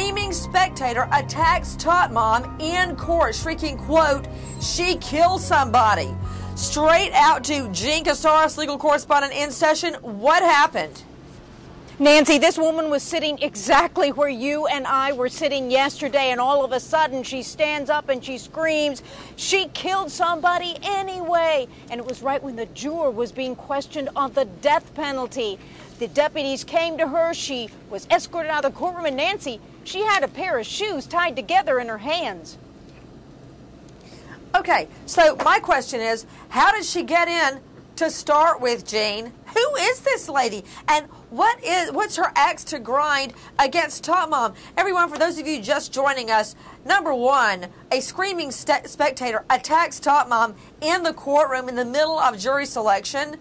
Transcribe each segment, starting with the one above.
screaming spectator attacks Tot Mom in court, shrieking, quote, she killed somebody. Straight out to Jean Casarez, legal correspondent in session. What happened? Nancy, this woman was sitting exactly where you and I were sitting yesterday, and all of a sudden she stands up and she screams, She killed somebody anyway. And it was right when the juror was being questioned on the death penalty. The deputies came to her. She was escorted out of the courtroom, and Nancy, she had a pair of shoes tied together in her hands. Okay, so my question is how did she get in to start with, Jean? Who is this lady? And what is what's her axe to grind against Tot Mom? Everyone, for those of you just joining us, number one, a screaming st- spectator attacks Tot Mom in the courtroom in the middle of jury selection,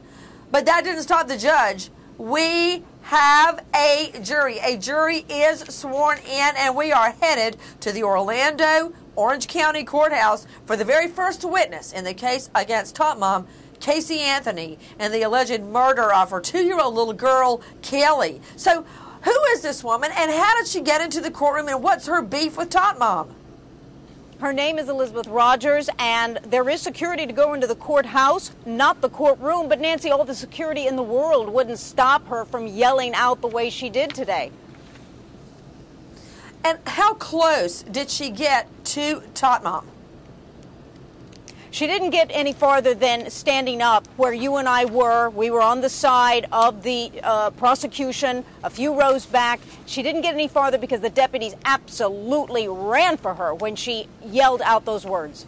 but that didn't stop the judge. We have a jury. A jury is sworn in, and we are headed to the Orlando Orange County Courthouse for the very first witness in the case against Tot Mom. Casey Anthony and the alleged murder of her two year old little girl, Caylee. So, who is this woman and how did she get into the courtroom and what's her beef with Tot Mom? Her name is Elizabeth Rogers, and there is security to go into the courthouse, not the courtroom. But Nancy, all the security in the world wouldn't stop her from yelling out the way she did today. And how close did she get to Tot Mom? She didn't get any farther than standing up where you and I were. We were on the side of the uh, prosecution, a few rows back. She didn't get any farther because the deputies absolutely ran for her when she yelled out those words.